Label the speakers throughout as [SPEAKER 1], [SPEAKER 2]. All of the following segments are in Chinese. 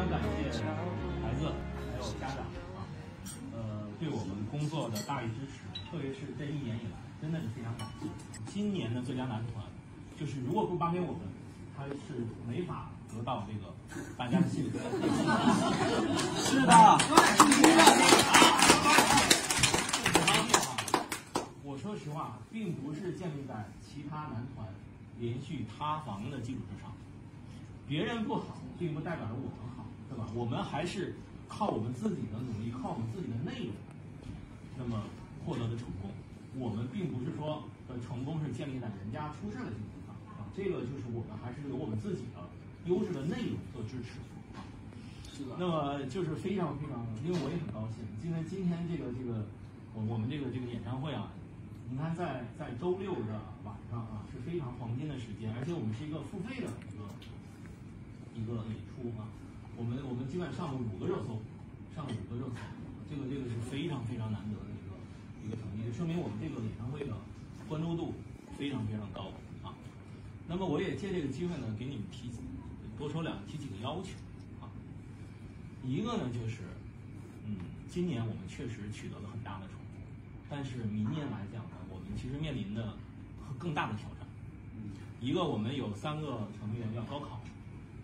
[SPEAKER 1] 常感谢孩子还有家长啊，呃，对我们工作的大力支持，特别是这一年以来，真的是非常感谢。今年的最佳男团，就是如果不颁给我们，他是没法得到这个大家的信任。
[SPEAKER 2] 是的，
[SPEAKER 1] 我说实话，并不是建立在其他男团连续塌房的基础之上。别人不好，并不代表着我们好，对吧？我们还是靠我们自己的努力，靠我们自己的内容，那么获得的成功。我们并不是说呃成功是建立在人家出事的基础上啊，这个就是我们还是有我们自己的优质的内容做支持啊。
[SPEAKER 2] 是的。
[SPEAKER 1] 那么就是非常非常，因为我也很高兴，因为今天这个这个我我们这个这个演唱会啊，你看在在周六的晚上啊是非常黄金的时间，而且我们是一个付费的一个。一个演出啊，我们我们基本上了五个热搜，上了五个热搜，这个这个是非常非常难得的一个一个成绩，就说明我们这个演唱会的关注度非常非常高啊。那么我也借这个机会呢，给你们提多说两提几个要求啊。一个呢就是，嗯，今年我们确实取得了很大的成功，但是明年来讲呢，我们其实面临的更大的挑战。一个我们有三个成员要高考。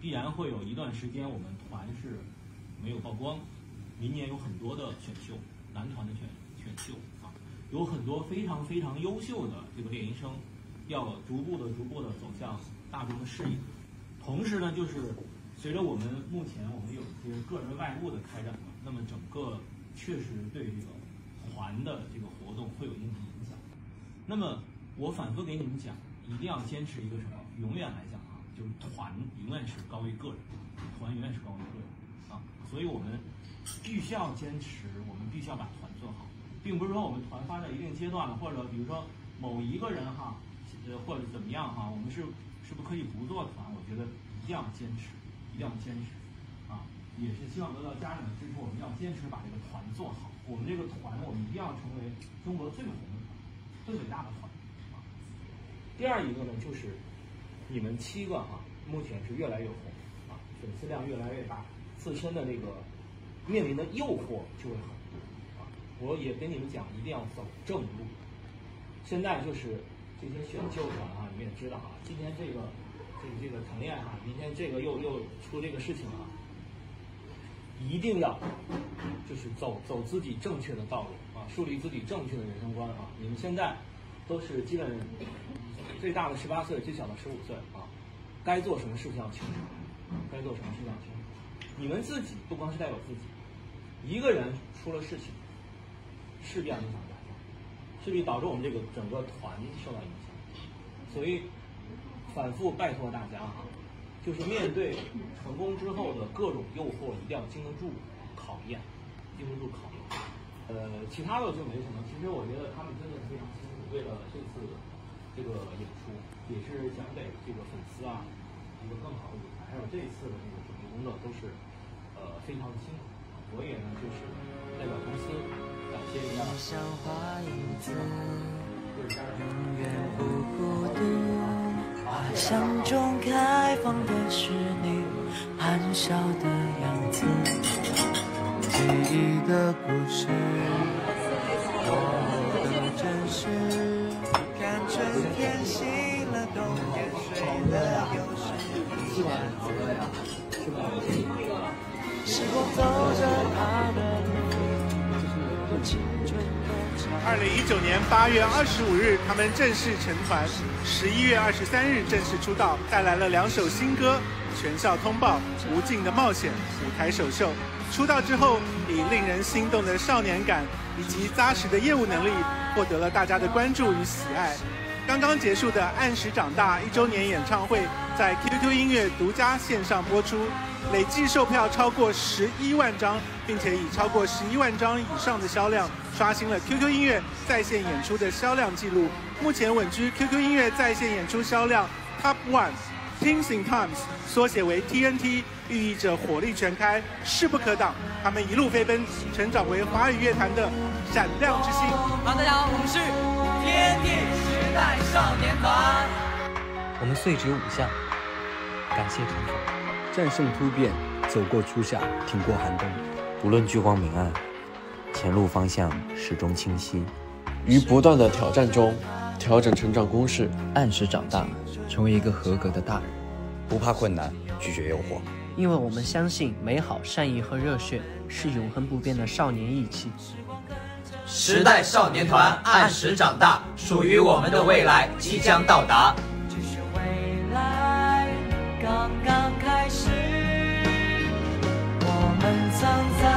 [SPEAKER 1] 必然会有一段时间，我们团是没有曝光。明年有很多的选秀，男团的选选秀啊，有很多非常非常优秀的这个练习生，要逐步的、逐步的走向大众的视野。同时呢，就是随着我们目前我们有一些个人外物的开展嘛，那么整个确实对这个团的这个活动会有一定的影响。那么我反复给你们讲，一定要坚持一个什么？永远来讲啊。就是团永远是高于个人，团永远是高于个人啊，所以我们必须要坚持，我们必须要把团做好，并不是说我们团发展一定阶段了，或者比如说某一个人哈，呃或者怎么样哈，我们是是不是可以不做团？我觉得一定要坚持，一定要坚持啊，也是希望得到家长的支持，我们要坚持把这个团做好。我们这个团，我们一定要成为中国最红的团，最伟大的团啊。第二一个呢，就是。你们七个哈，目前是越来越红啊，粉丝量越来越大，自身的这个面临的诱惑就会很多啊。我也跟你们讲，一定要走正路。现在就是这些选秀团啊，你们也知道啊，今天这个这个这个谈恋爱哈，明天这个又又出这个事情啊，一定要就是走走自己正确的道路啊，树立自己正确的人生观啊。你们现在都是基本。最大的十八岁，最小的十五岁啊，该做什么事情要清楚，该做什么事情要清楚。你们自己不光是代表自己，一个人出了事情，势必要影响大家，势必导致我们这个整个团受到影响。所以，反复拜托大家啊，就是面对成功之后的各种诱惑，一定要经得住考验，经得住考验。呃，其他的就没什么。其实我觉得他们真的非常辛苦，为了这次。这个演出也是想给这个粉丝啊一个更好的舞台，还有这一次的这个准备工作都是呃非常的辛苦。我也呢就是代表公司感谢一下。永远不孤独，花香中开放的是你含笑的样子，记忆的故事，我的真实。
[SPEAKER 3] 二零一九年八月二十五日，他们正式成团；十一月二十三日正式出道，带来了两首新歌《全校通报》《无尽的冒险》舞台首秀。出道之后，以令人心动的少年感以及扎实的业务能力，获得了大家的关注与喜爱。刚刚结束的《按时长大》一周年演唱会，在 QQ 音乐独家线上播出，累计售票超过十一万张，并且以超过十一万张以上的销量，刷新了 QQ 音乐在线演出的销量记录。目前稳居 QQ 音乐在线演出销量 Top One。Tinsing Times 缩写为 TNT，寓意着火力全开，势不可挡。他们一路飞奔，成长为华语乐坛的闪亮之星。
[SPEAKER 4] 好，大家好，我们是天地时。代少年团，
[SPEAKER 5] 我们岁只有五项，感谢成佛，
[SPEAKER 6] 战胜突变，
[SPEAKER 5] 走过初夏，挺过寒冬。
[SPEAKER 6] 无论聚光明暗，前路方向始终清晰。
[SPEAKER 7] 于不断的挑战中，调整成长公式，
[SPEAKER 8] 按时长大，成为一个合格的大人。
[SPEAKER 9] 不怕困难，拒绝诱惑。
[SPEAKER 10] 因为我们相信美好善意和热血是永恒不变的少年义气。
[SPEAKER 4] 时代少年团按时长大属于我们的未来即将到达。
[SPEAKER 11] 只是未来刚刚开始我们曾在